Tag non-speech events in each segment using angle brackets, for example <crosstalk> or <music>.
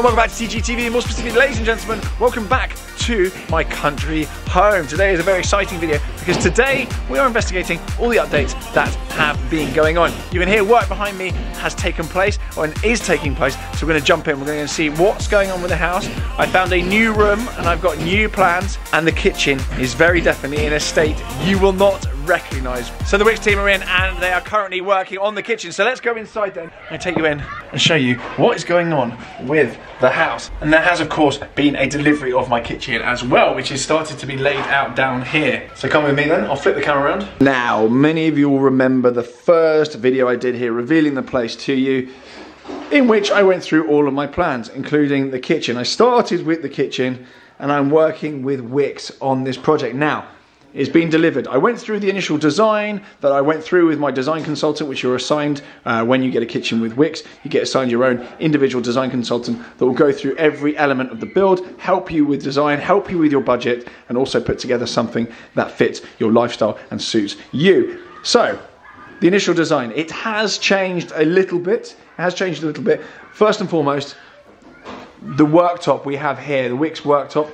Welcome back to TGE TV, more specifically, ladies and gentlemen, welcome back to my country home. Today is a very exciting video because today we are investigating all the updates that have been going on. You can hear work behind me has taken place or is taking place, so we're going to jump in. We're going to see what's going on with the house. I found a new room and I've got new plans, and the kitchen is very definitely in a state you will not recognise. So the Wickes team are in and they are currently working on the kitchen. So let's go inside then. To take you in and show you what is going on with the house. And there has of course been a delivery of my kitchen as well, which has started to be laid out down here. So come with me then, I'll flip the camera around. Now, many of you will remember the first video I did here revealing the place to you in which I went through all of my plans, including the kitchen. I started with the kitchen and I'm working with Wickes on this project. Now, it's been delivered. I went through the initial design that I went through with my design consultant, which you're assigned uh, when you get a kitchen with Wickes. You get assigned your own individual design consultant that will go through every element of the build, help you with design, help you with your budget, and also put together something that fits your lifestyle and suits you. So, the initial design, it has changed a little bit. It has changed a little bit. First and foremost, the worktop we have here, the Wickes worktop,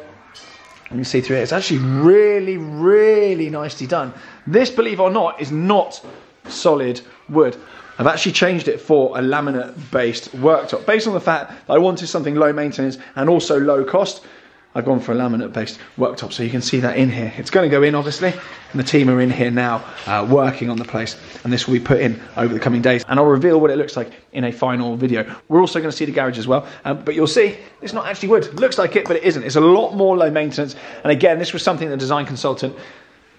you can see through it. It's actually really, really nicely done. This, believe it or not, is not solid wood. I've actually changed it for a laminate based worktop based on the fact that I wanted something low maintenance and also low cost. I've gone for a laminate based worktop so you can see that in here. It's going to go in obviously and the team are in here now uh, working on the place and this will be put in over the coming days and I'll reveal what it looks like in a final video. We're also going to see the garage as well um, but you'll see it's not actually wood. Looks like it but it isn't. It's a lot more low maintenance and again this was something the design consultant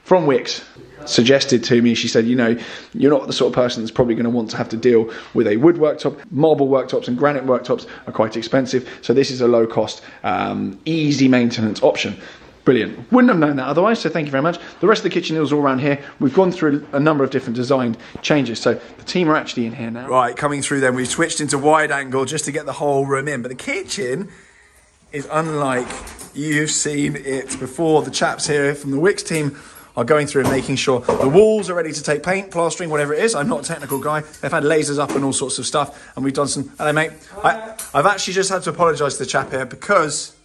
from Wickes suggested to me, she said, you know, you're not the sort of person that's probably going to want to have to deal with a wood worktop. Marble worktops and granite worktops are quite expensive, so this is a low cost, um, easy maintenance option. Brilliant. Wouldn't have known that otherwise, so thank you very much. The rest of the kitchen is all around here. We've gone through a number of different design changes, so the team are actually in here now. Right, coming through then, we've switched into wide angle just to get the whole room in, but the kitchen is unlike you've seen it before. The chaps here from the Wickes team are going through and making sure the walls are ready to take paint, plastering, whatever it is. I'm not a technical guy. They've had lasers up and all sorts of stuff, and we've done some. Hello, mate. I, I've actually just had to apologise to the chap here because.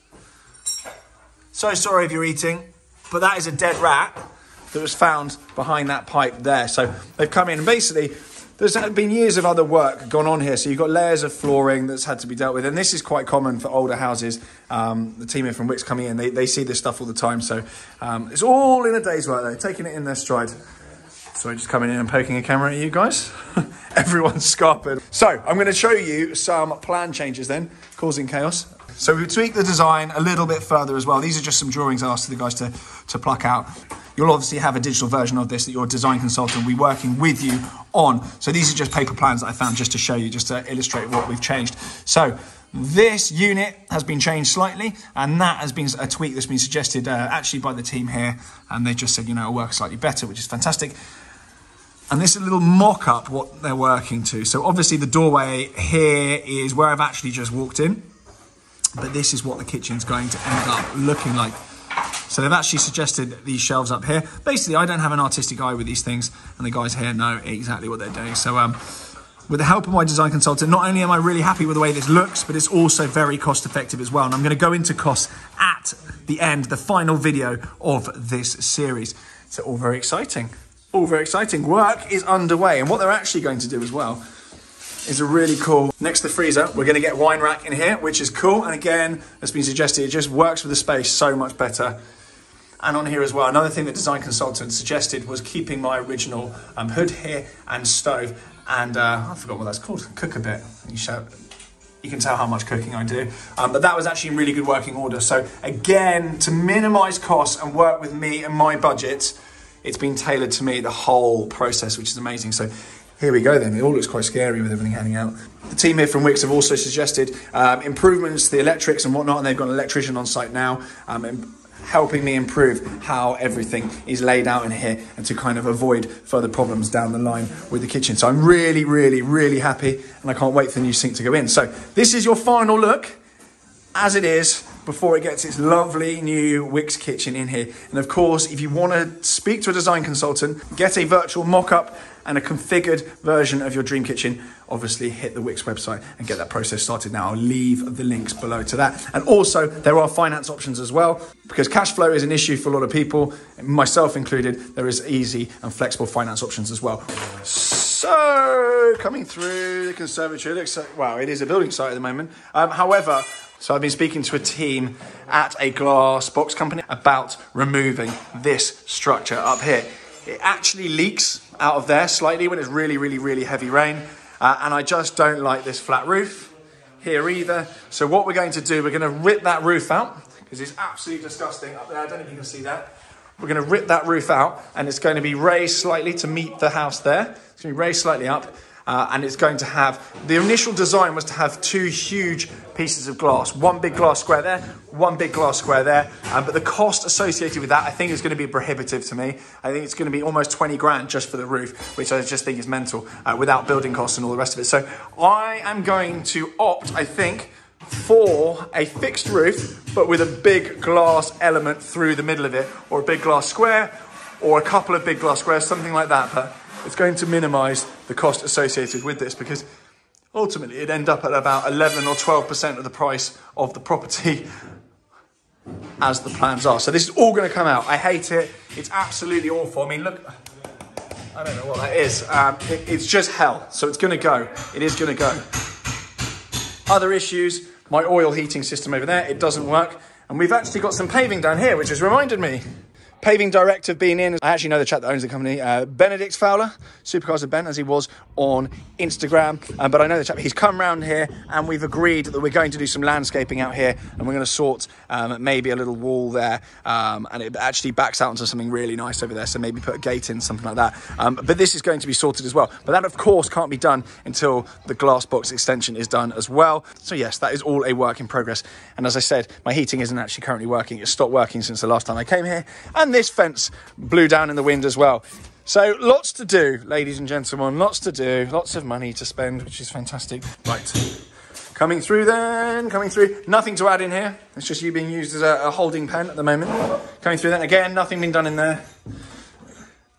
So sorry if you're eating, but that is a dead rat that was found behind that pipe there. So they've come in and basically there's been years of other work gone on here. So you've got layers of flooring that's had to be dealt with. And this is quite common for older houses. Um, the team here from Wickes coming in, they, they see this stuff all the time. So um, it's all in a day's work though, taking it in their stride. So just coming in and poking a camera at you guys. <laughs> Everyone's scarpered. So I'm going to show you some plan changes then, causing chaos. So we've tweaked the design a little bit further as well. These are just some drawings I asked the guys to, to pluck out. You'll obviously have a digital version of this that your design consultant will be working with you on. So these are just paper plans that I found just to show you, just to illustrate what we've changed. So this unit has been changed slightly, and that has been a tweak that's been suggested uh, actually by the team here, and they just said, you know, it'll work slightly better, which is fantastic. And this is a little mock-up what they're working to. So obviously the doorway here is where I've actually just walked in, but this is what the kitchen's going to end up looking like. So they've actually suggested these shelves up here. Basically, I don't have an artistic eye with these things, and the guys here know exactly what they're doing. So um, with the help of my design consultant, not only am I really happy with the way this looks, but it's also very cost effective as well. And I'm going to go into costs at the end, the final video of this series. So all very exciting. All very exciting. Work is underway. And what they're actually going to do as well is a really cool, next to the freezer, we're gonna get wine rack in here, which is cool. And again, as been suggested, it just works with the space so much better and on here as well, another thing that design consultant suggested was keeping my original um, hood here and stove. And uh, I forgot what that's called, cook a bit. You, show, you can tell how much cooking I do. Um, but that was actually in really good working order. So again, to minimize costs and work with me and my budget, it's been tailored to me, the whole process, which is amazing. So here we go then. It all looks quite scary with everything hanging out. The team here from Wickes have also suggested um, improvements to the electrics and whatnot, and they've got an electrician on site now. Um, helping me improve how everything is laid out in here and to kind of avoid further problems down the line with the kitchen. So I'm really, really, really happy and I can't wait for the new sink to go in. So this is your final look as it is before it gets its lovely new Wickes kitchen in here. And of course, if you want to speak to a design consultant, get a virtual mock-up and a configured version of your dream kitchen, obviously hit the Wickes website and get that process started now. I'll leave the links below to that. And also, there are finance options as well because cash flow is an issue for a lot of people, myself included. There is easy and flexible finance options as well. So, coming through the conservatory, looks like, wow, it is a building site at the moment. Um, however, so I've been speaking to a team at a glass box company about removing this structure up here. It actually leaks out of there slightly when it's really, really, really heavy rain. Uh, and I just don't like this flat roof here either. So what we're going to do, we're going to rip that roof out because it's absolutely disgusting up there. I don't know if you can see that. We're going to rip that roof out and it's going to be raised slightly to meet the house there. It's going to be raised slightly up uh, and it's going to have, the initial design was to have two huge pieces of glass, one big glass square there, one big glass square there, um, but the cost associated with that I think is going to be prohibitive to me. I think it's going to be almost 20 grand just for the roof, which I just think is mental uh, without building costs and all the rest of it. So I am going to opt, I think, for a fixed roof, but with a big glass element through the middle of it, or a big glass square, or a couple of big glass squares, something like that. But it's going to minimize the cost associated with this because ultimately it'd end up at about 11 or 12% of the price of the property <laughs> as the plans are. So this is all going to come out. I hate it. It's absolutely awful. I mean, look, I don't know what that is. Um, it, it's just hell. So it's going to go. It is going to go. Other issues, my oil heating system over there, it doesn't work. And we've actually got some paving down here, which has reminded me Paving director being in. I actually know the chap that owns the company, uh, Benedict Fowler, Supercars of Ben, as he was on Instagram. Um, but I know the chap. He's come round here, and we've agreed that we're going to do some landscaping out here, and we're going to sort um, maybe a little wall there, um, and it actually backs out into something really nice over there. So maybe put a gate in, something like that. Um, but this is going to be sorted as well. But that, of course, can't be done until the glass box extension is done as well. So yes, that is all a work in progress. And as I said, my heating isn't actually currently working. It's stopped working since the last time I came here, and this fence blew down in the wind as well. So lots to do, ladies and gentlemen, lots to do, lots of money to spend, which is fantastic. Right, coming through then, coming through. Nothing to add in here. It's just you being used as a, a holding pen at the moment. Coming through then, again, nothing been done in there.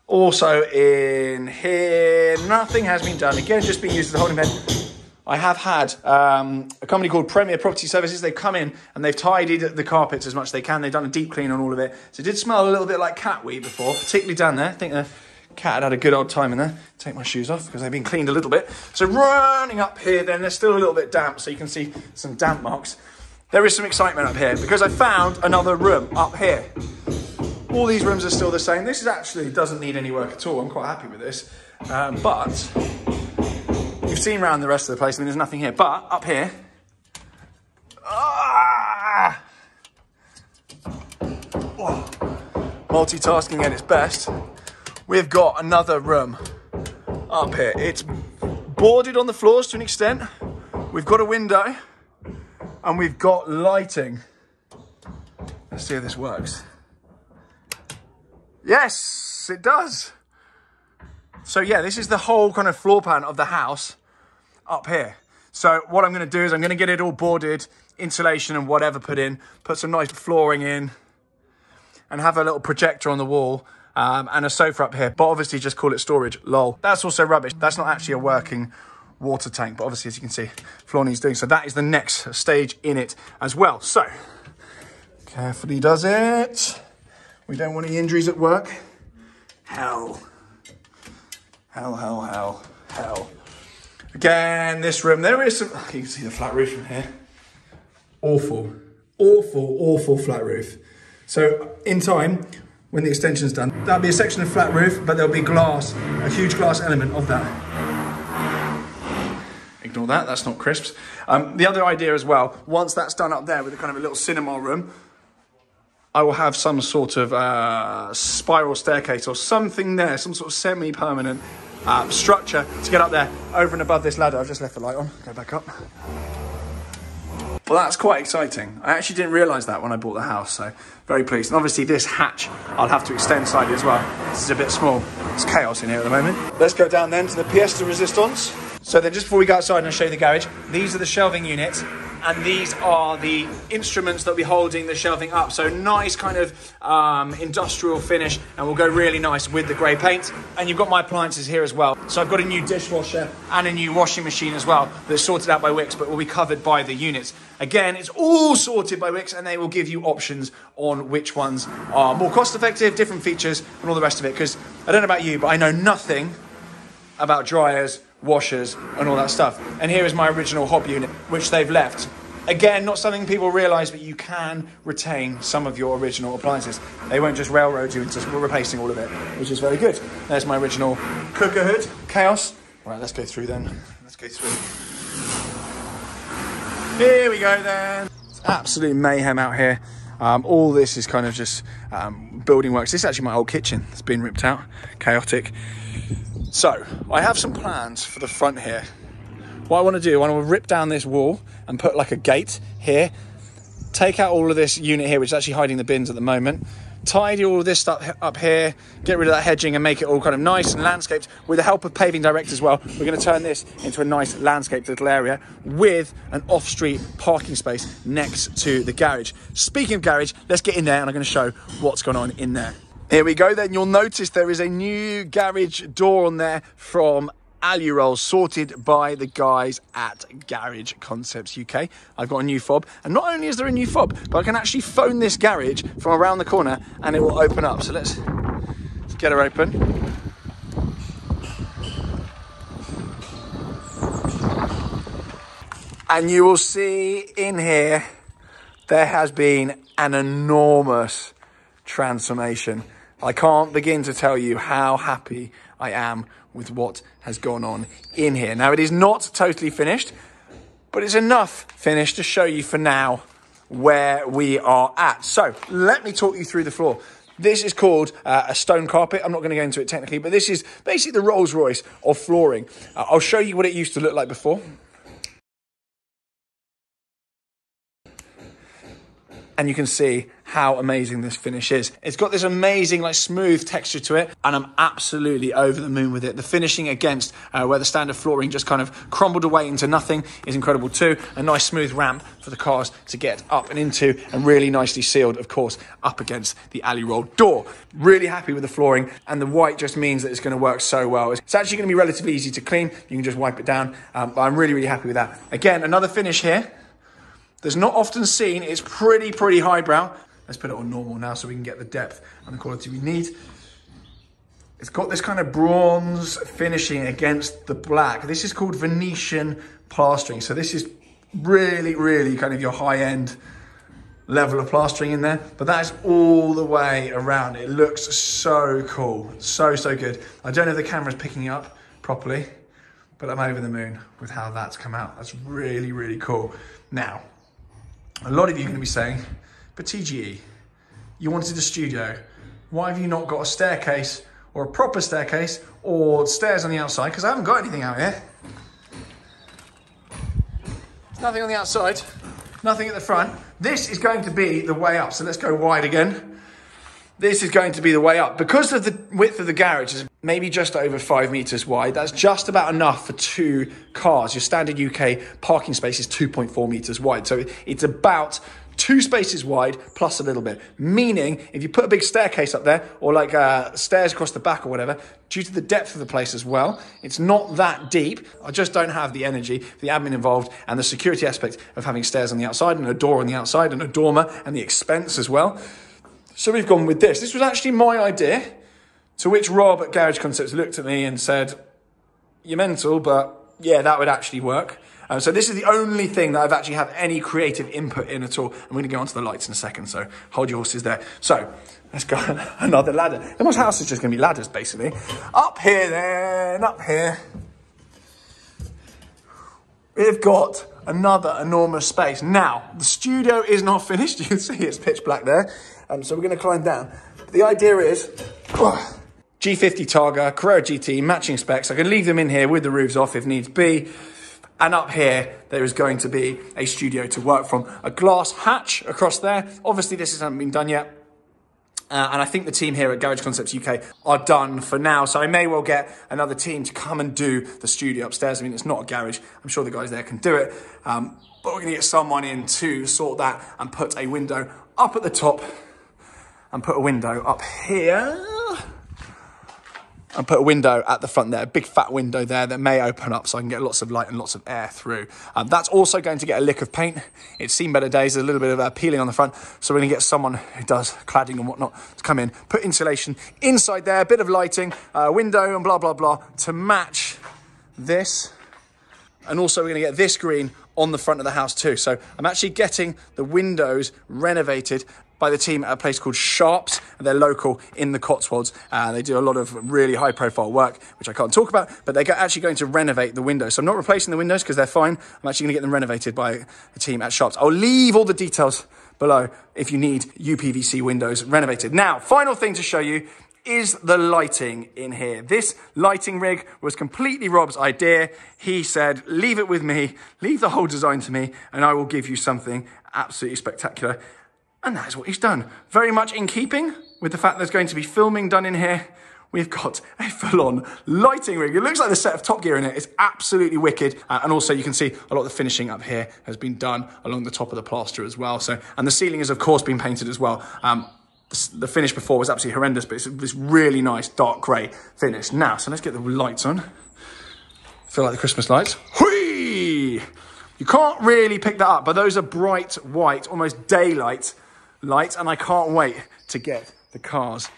Also in here, nothing has been done. Again, just being used as a holding pen. I have had um, a company called Premier Property Services. They've come in and they've tidied the carpets as much as they can. They've done a deep clean on all of it. So it did smell a little bit like cat wee before, particularly down there. I think the cat had had a good old time in there. Take my shoes off because they've been cleaned a little bit. So running up here, then they're still a little bit damp. So you can see some damp marks. There is some excitement up here because I found another room up here. All these rooms are still the same. This is actually doesn't need any work at all. I'm quite happy with this. Um, but You've seen around the rest of the place, I mean, there's nothing here. But up here, ah, multitasking at its best, we've got another room up here. It's boarded on the floors to an extent. We've got a window and we've got lighting. Let's see how this works. Yes, it does. So yeah, this is the whole kind of floor plan of the house up here. So what I'm going to do is I'm going to get it all boarded, insulation and whatever put in, put some nice flooring in, and have a little projector on the wall um, and a sofa up here. But obviously just call it storage, lol. That's also rubbish. That's not actually a working water tank, but obviously as you can see, floor needs doing. So that is the next stage in it as well. So carefully does it. We don't want any injuries at work. Hell. Hell, hell, hell, hell. Again, this room, there is some, you can see the flat roof from here. Awful, awful, awful flat roof. So in time, when the extension's done, that'll be a section of flat roof, but there'll be glass, a huge glass element of that. Ignore that, that's not crisps. Um, the other idea as well, once that's done up there with a kind of a little cinema room, I will have some sort of uh, spiral staircase or something there, some sort of semi-permanent uh, structure to get up there over and above this ladder. I've just left the light on, go back up. Well, that's quite exciting. I actually didn't realise that when I bought the house, so very pleased. And obviously this hatch, I'll have to extend slightly as well. This is a bit small. It's chaos in here at the moment. Let's go down then to the pièce de résistance. So then just before we go outside and show you the garage, these are the shelving units and these are the instruments that be holding the shelving up. So nice kind of um, industrial finish, and will go really nice with the grey paint. And you've got my appliances here as well. So I've got a new dishwasher and a new washing machine as well that's sorted out by Wickes, but will be covered by the units. Again, it's all sorted by Wickes, and they will give you options on which ones are more cost effective, different features, and all the rest of it. Because I don't know about you, but I know nothing about dryers, washers, and all that stuff. And here is my original hob unit, which they've left. Again, not something people realise, but you can retain some of your original appliances. They won't just railroad you into replacing all of it, which is very good. There's my original cooker hood, Chaos. Right, let's go through then. Let's go through. Here we go then. It's absolute mayhem out here. Um, all this is kind of just um, building works. This is actually my old kitchen. It's been ripped out, chaotic. So I have some plans for the front here. What I want to do, I want to rip down this wall and put like a gate here. Take out all of this unit here, which is actually hiding the bins at the moment tidy all this stuff up here, get rid of that hedging and make it all kind of nice and landscaped. With the help of Paving Direct as well, we're going to turn this into a nice landscaped little area with an off-street parking space next to the garage. Speaking of garage, let's get in there and I'm going to show what's going on in there. Here we go then, you'll notice there is a new garage door on there from Allurolls sorted by the guys at Garage Concepts UK. I've got a new fob, and not only is there a new fob, but I can actually phone this garage from around the corner and it will open up. So let's, let's get her open. And you will see in here, there has been an enormous transformation. I can't begin to tell you how happy I am with what has gone on in here. Now, it is not totally finished, but it's enough finished to show you for now where we are at. So, let me talk you through the floor. This is called uh, a stone carpet. I'm not going to go into it technically, but this is basically the Rolls Royce of flooring. Uh, I'll show you what it used to look like before. And you can see how amazing this finish is. It's got this amazing, like smooth texture to it, and I'm absolutely over the moon with it. The finishing against uh, where the standard flooring just kind of crumbled away into nothing is incredible too. A nice smooth ramp for the cars to get up and into, and really nicely sealed, of course, up against the Alluroll door. Really happy with the flooring, and the white just means that it's going to work so well. It's actually going to be relatively easy to clean. You can just wipe it down, um, but I'm really, really happy with that. Again, another finish here that's not often seen. It's pretty, pretty highbrow. Let's put it on normal now so we can get the depth and the quality we need. It's got this kind of bronze finishing against the black. This is called Venetian plastering. So this is really, really kind of your high-end level of plastering in there, but that is all the way around. It looks so cool, so, so good. I don't know if the camera's picking up properly, but I'm over the moon with how that's come out. That's really, really cool. Now, a lot of you are going to be saying, but TGE, you wanted a studio. Why have you not got a staircase or a proper staircase or stairs on the outside? Because I haven't got anything out here. There's nothing on the outside, nothing at the front. This is going to be the way up. So let's go wide again this is going to be the way up. Because of the width of the garage is maybe just over five meters wide, that's just about enough for two cars. Your standard UK parking space is 2.4 meters wide. So it's about two spaces wide plus a little bit. Meaning, if you put a big staircase up there or like uh, stairs across the back or whatever, due to the depth of the place as well, it's not that deep. I just don't have the energy, the admin involved, and the security aspect of having stairs on the outside and a door on the outside and a dormer and the expense as well. So we've gone with this. This was actually my idea, to which Rob at Garage Concepts looked at me and said, You're mental, but yeah, that would actually work. Um, so this is the only thing that I've actually had any creative input in at all. I'm going to go onto the lights in a second, so hold your horses there. So let's go <laughs> another ladder. The most house is just going to be ladders, basically. Up here then, up here. We've got another enormous space. Now, the studio is not <laughs> finished. You can see it's pitch black there. Um, so we're going to climb down. The idea is G50 Targa, Carrera GT, matching specs. I can leave them in here with the roofs off if needs be. And up here, there is going to be a studio to work from. A glass hatch across there. Obviously, this hasn't been done yet. Uh, and I think the team here at Garage Concepts UK are done for now. So I may well get another team to come and do the studio upstairs. I mean, it's not a garage. I'm sure the guys there can do it. Um, but we're gonna get someone in to sort that and put a window up at the top and put a window up here and put a window at the front there, a big fat window there that may open up so I can get lots of light and lots of air through. Um, that's also going to get a lick of paint. It's seen better days, there's a little bit of uh, peeling on the front. So we're gonna get someone who does cladding and whatnot to come in, put insulation inside there, a bit of lighting, uh, window and blah, blah, blah to match this. And also we're gonna get this green on the front of the house too. So I'm actually getting the windows renovated by the team at a place called Sharps. They're local in the Cotswolds. Uh, they do a lot of really high profile work, which I can't talk about, but they're actually going to renovate the windows. So I'm not replacing the windows because they're fine. I'm actually going to get them renovated by the team at Sharps. I'll leave all the details below if you need UPVC windows renovated. Now, final thing to show you is the lighting in here. This lighting rig was completely Rob's idea. He said, leave it with me, leave the whole design to me, and I will give you something absolutely spectacular. And that is what he's done. Very much in keeping with the fact there's going to be filming done in here. We've got a full-on lighting rig. It looks like the set of Top Gear in it. It's absolutely wicked. Uh, and also you can see a lot of the finishing up here has been done along the top of the plaster as well. So, and the ceiling has of course been painted as well. Um, the finish before was absolutely horrendous, but it's this really nice dark grey finish. Now, so let's get the lights on. Feel like the Christmas lights. Whee! You can't really pick that up, but those are bright white, almost daylight light and I can't wait to get the cars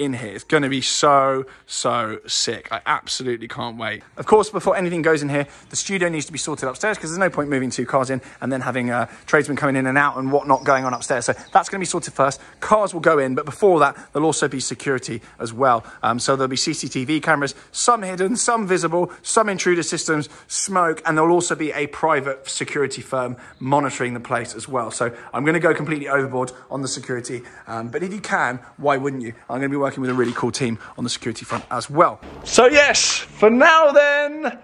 in here. It's going to be so, so sick. I absolutely can't wait. Of course, before anything goes in here, the studio needs to be sorted upstairs because there's no point moving two cars in and then having uh, tradesmen coming in and out and whatnot going on upstairs. So that's going to be sorted first. Cars will go in, but before that, there'll also be security as well. Um, so there'll be CCTV cameras, some hidden, some visible, some intruder systems, smoke, and there'll also be a private security firm monitoring the place as well. So I'm going to go completely overboard on the security. Um, but if you can, why wouldn't you? I'm going to be working with a really cool team on the security front as well. So yes, for now then,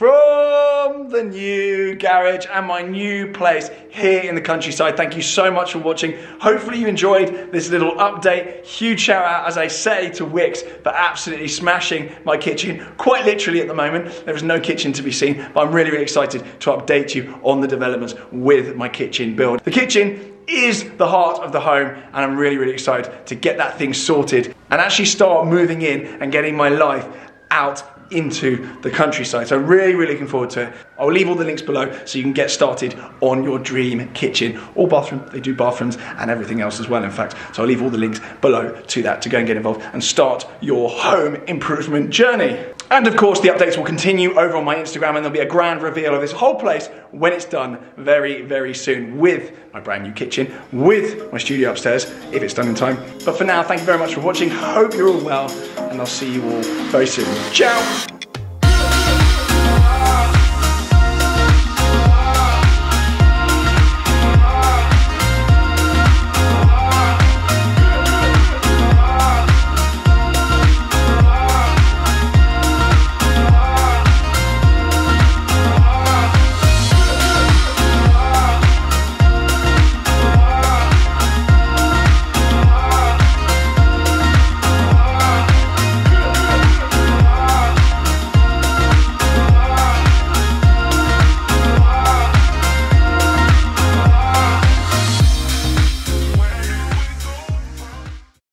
from the new garage and my new place here in the countryside. Thank you so much for watching. Hopefully you enjoyed this little update. Huge shout out, as I say, to Wickes for absolutely smashing my kitchen, quite literally at the moment. There is no kitchen to be seen, but I'm really, really excited to update you on the developments with my kitchen build. The kitchen is the heart of the home and I'm really, really excited to get that thing sorted and actually start moving in and getting my life out into the countryside. So really, really looking forward to it. I'll leave all the links below so you can get started on your dream kitchen or bathroom. They do bathrooms and everything else as well, in fact. So I'll leave all the links below to that to go and get involved and start your home improvement journey. And of course, the updates will continue over on my Instagram and there'll be a grand reveal of this whole place when it's done very, very soon with my brand new kitchen, with my studio upstairs, if it's done in time. But for now, thank you very much for watching. Hope you're all well and I'll see you all very soon. Ciao!